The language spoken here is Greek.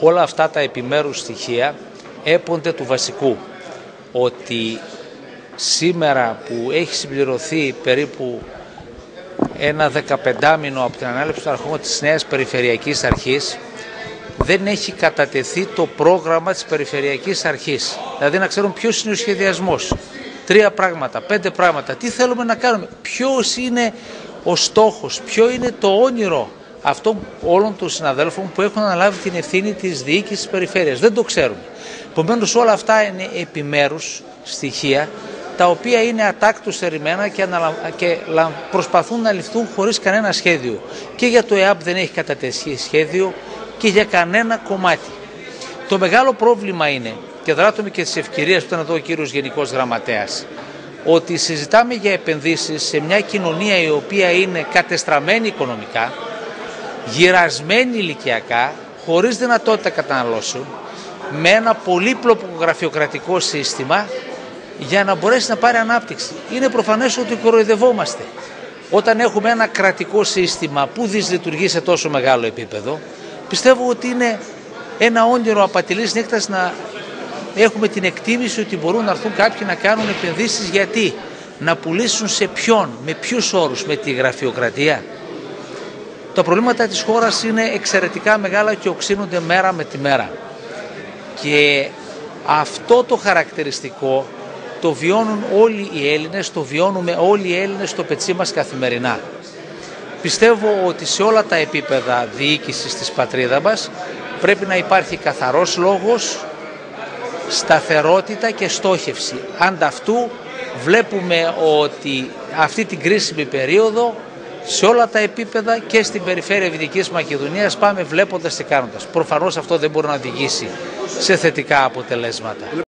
Όλα αυτά τα επιμέρους στοιχεία έπονται του βασικού ότι σήμερα που έχει συμπληρωθεί περίπου ένα δεκαπεντάμινο από την ανάληψη των αρχών της νέας Περιφερειακής Αρχής δεν έχει κατατεθεί το πρόγραμμα της Περιφερειακής Αρχής. Δηλαδή να ξέρουν ποιος είναι ο σχεδιασμός. Τρία πράγματα, πέντε πράγματα. Τι θέλουμε να κάνουμε. Ποιος είναι ο στόχος, ποιο είναι το όνειρο αυτών όλων των συναδέλφων που έχουν αναλάβει την ευθύνη της διοίκησης της περιφέρειας. Δεν το ξέρουμε. Επομένως όλα αυτά είναι επιμέρους στοιχεία τα οποία είναι ατάκτως ερημένα και, και προσπαθούν να ληφθούν χωρίς κανένα σχέδιο. Και για το ΕΑΠ δεν έχει κατατεθεί σχέδιο και για κανένα κομμάτι. Το μεγάλο πρόβλημα είναι, και δράτω και τις ευκαιρίες που ήταν εδώ ο κύριος Γενικός Γραμματέας, ότι συζητάμε για επενδύσεις σε μια κοινωνία η οποία είναι κατεστραμμένη οικονομικά, γυρασμένη ηλικιακά, χωρίς δυνατότητα καταναλώσεων, με ένα πολύπλοκο γραφειοκρατικό σύστημα για να μπορέσει να πάρει ανάπτυξη. Είναι προφανές ότι κοροϊδευόμαστε. Όταν έχουμε ένα κρατικό σύστημα που δυσλειτουργεί σε τόσο μεγάλο επίπεδο, πιστεύω ότι είναι ένα όνειρο απατηλής νύχτας να έχουμε την εκτίμηση ότι μπορούν να έρθουν κάποιοι να κάνουν επενδύσεις γιατί; Να πουλήσουν σε ποιον, με ποιους όρους, με τη γραφειοκρατία; Τα προβλήματα της χώρας είναι εξαιρετικά μεγάλα και οξύνονται μέρα με τη μέρα. Και αυτό το χαρακτηριστικό το βιώνουν όλοι οι Έλληνες, το βιώνουμε όλοι οι Έλληνες στο πετσί μας καθημερινά. Πιστεύω ότι σε όλα τα επίπεδα διοίκησης της πατρίδα μας πρέπει να υπάρχει καθαρός λόγος, σταθερότητα και στόχευση. Ανταυτού βλέπουμε ότι αυτή την κρίσιμη περίοδο σε όλα τα επίπεδα και στην περιφέρεια Δυτικής Μακεδονίας πάμε βλέποντας και κάνοντας. Προφανώς αυτό δεν μπορεί να οδηγήσει σε θετικά αποτελέσματα.